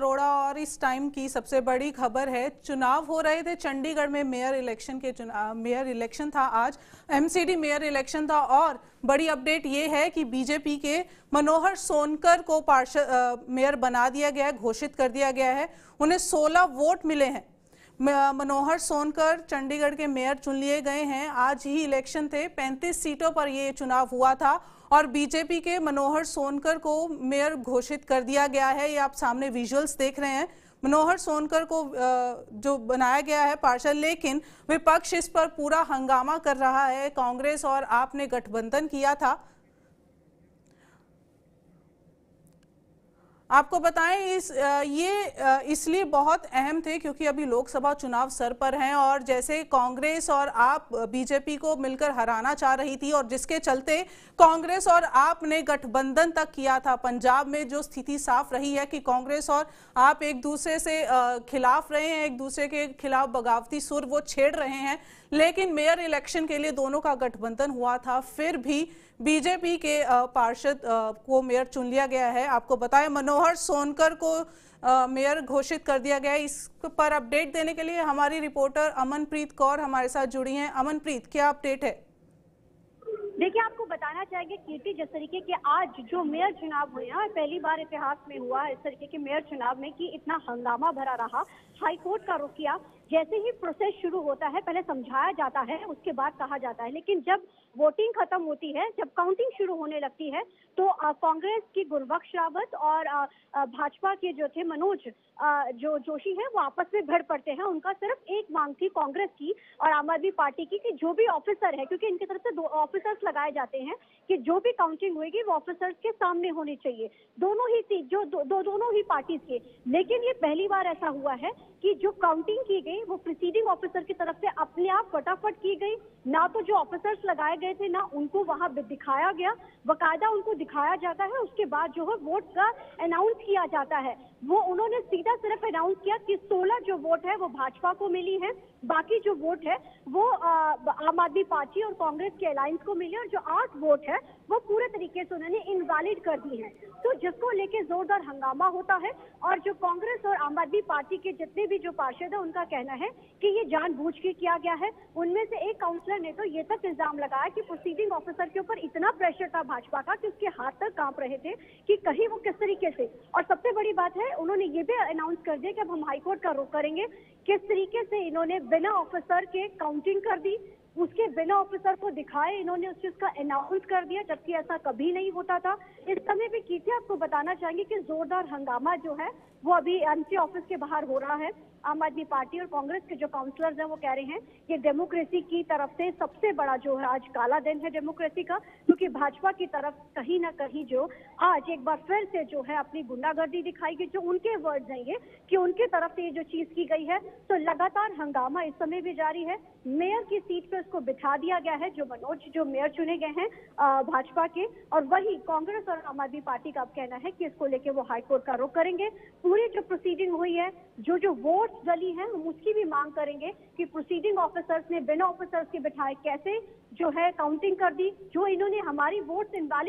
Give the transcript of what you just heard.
अरोड़ा और इस टाइम की सबसे बड़ी खबर है, चुनाव हो रहे थे चंडीगढ़ में मेयर इलेक्शन के चुनाव मेयर इलेक्शन था आज। एमसीडी मेयर इलेक्शन था और बड़ी अपडेट ये है कि बीजेपी के मनोहर सोनकर को पार्षद मेयर बना दिया गया है घोषित कर दिया गया है। उन्हें 16 वोट मिले हैं। मनोहर सोनकर चंडीगढ़ के मेयर चुन लिए गए हैं। आज ही इलेक्शन थे 35 सीटों पर ये चुनाव हुआ था और बीजेपी के मनोहर सोनकर को मेयर घोषित कर दिया गया है। ये आप सामने विजुअल्स देख रहे हैं। मनोहर सोनकर को जो बनाया गया है पार्षद, लेकिन विपक्ष इस पर पूरा हंगामा कर रहा है। कांग्रेस और आपने गठबंधन किया था। आपको बताएँ, इस ये इसलिए बहुत अहम थे क्योंकि अभी लोकसभा चुनाव सर पर हैं और जैसे कांग्रेस और आप बीजेपी को मिलकर हराना चाह रही थी और जिसके चलते कांग्रेस और आप ने गठबंधन तक किया था। पंजाब में जो स्थिति साफ़ रही है कि कांग्रेस और आप एक दूसरे से खिलाफ रहे हैं, एक दूसरे के खिलाफ बगावती सुर वो छेड़ रहे हैं, लेकिन मेयर इलेक्शन के लिए दोनों का गठबंधन हुआ था। फिर भी बीजेपी के पार्षद को मेयर चुन लिया गया है। आपको बताएँ, मनोहर सोनकर को मेयर घोषित कर दिया गया है। इस पर अपडेट देने के लिए हमारी रिपोर्टर अमनप्रीत कौर हमारे साथ जुड़ी हैं। अमनप्रीत, क्या अपडेट है? देखिए, आपको बताना चाहेंगे कीर्ति जिस तरीके के आज जो मेयर चुनाव हुए हैं पहली बार इतिहास में हुआ इस तरीके के मेयर चुनाव में कि इतना हंगामा भरा रहा, हाई कोर्ट का रुख किया, जैसे ही प्रोसेस शुरू होता है, पहले समझाया जाता है, उसके बाद कहा जाता है, लेकिन जब वोटिंग खत्म होती है, जब काउंटिंग शुरू होने लगती है तो कांग्रेस की गुरबख्श रावत और भाजपा के जो थे मनोज जो जोशी है, वो आपस में भिड़ पड़ते हैं। उनका सिर्फ़ एक मांग थी कांग्रेस की और आम आदमी पार्टी की कि जो भी ऑफिसर है, क्योंकि इनकी तरफ़ से दो ऑफिसर्स लगाए जाते हैं कि जो भी काउंटिंग होगी वो ऑफिसर्स के सामने होनी चाहिए। दोनों ही सीट जो दो, दो दोनों ही पार्टीज़ के। लेकिन ये पहली बार ऐसा हुआ है कि जो काउंटिंग की गई वो प्रिसीडिंग ऑफिसर की तरफ़ से अपने आप फटाफट की गई। ना तो जो ऑफिसर्स लगाए गए थे ना उनको वहाँ दिखाया गया। बकायदा उनको दिखाया जाता है। उसके बाद जो है वोट का अनाउंस किया जाता है। वो उन्होंने सीधा सिर्फ़ अनाउंस किया कि 16 जो वोट है वो भाजपा को मिली है। बाकी जो वोट है वो आम आदमी पार्टी और कांग्रेस के अलायंस को मिली और जो आठ वोट है, वो पूरे तरीके से उन्होंने इनवैलिड कर दी है। तो जिसको लेके जोरदार हंगामा होता है और जो कांग्रेस और आम आदमी पार्टी के जितने भी जो पार्षद है, उनका कहना है कि ये जानबूझ के किया गया है। उनमें से एक काउंसलर ने तो ये तक इल्ज़ाम लगाया कि प्रोसीडिंग ऑफिसर के ऊपर इतना प्रेशर था भाजपा का कि उसके हाथ तक काँप रहे थे कि कहीं वो किस तरीके से। और सबसे बड़ी बात है, उन्होंने ये भी अनाउंस कर दिया कि अब हम हाईकोर्ट का रुख करेंगे। किस तरीके से इन्होंने बिना ऑफिसर के काउंटिंग कर दी उसके बिना ऑफिसर को दिखाए इन्होंने उस चीज़ का अनाउंस कर दिया, जबकि ऐसा कभी नहीं होता था। इस समय भी कीर्ति आपको बताना चाहेंगे कि जोरदार हंगामा जो है वो अभी एमसी ऑफ़िस के बाहर हो रहा है। आम आदमी पार्टी और कांग्रेस के जो काउंसलर्स हैं, वो कह रहे हैं कि डेमोक्रेसी की तरफ़ से सबसे बड़ा जो है, आज काला दिन है डेमोक्रेसी का, क्योंकि भाजपा की तरफ़ कहीं ना कहीं जो आज एक बार फिर से जो है अपनी गुंडागर्दी दिखाई गई, जो उनके वर्ड हैं ये, कि उनके तरफ़ से ये जो चीज़ की गई है तो लगातार हंगामा इस समय भी जारी है। मेयर की सीट पर उसको बिठा दिया गया है, जो मनोज, जो मेयर चुने गए हैं भाजपा के, और वही कांग्रेस और आम आदमी पार्टी का अब कहना है कि इसको लेके वो हाईकोर्ट का रुख करेंगे। पूरी जो प्रोसीडिंग हुई है, जो जो वोट डली है, हम उसकी भी मांग करेंगे कि प्रोसीडिंग ऑफिसर्स ने, बिना ऑफिसर्स के बिठाए, कैसे जो है काउंटिंग कर दी, जो इन्होंने हमारी वोट इनवैलिड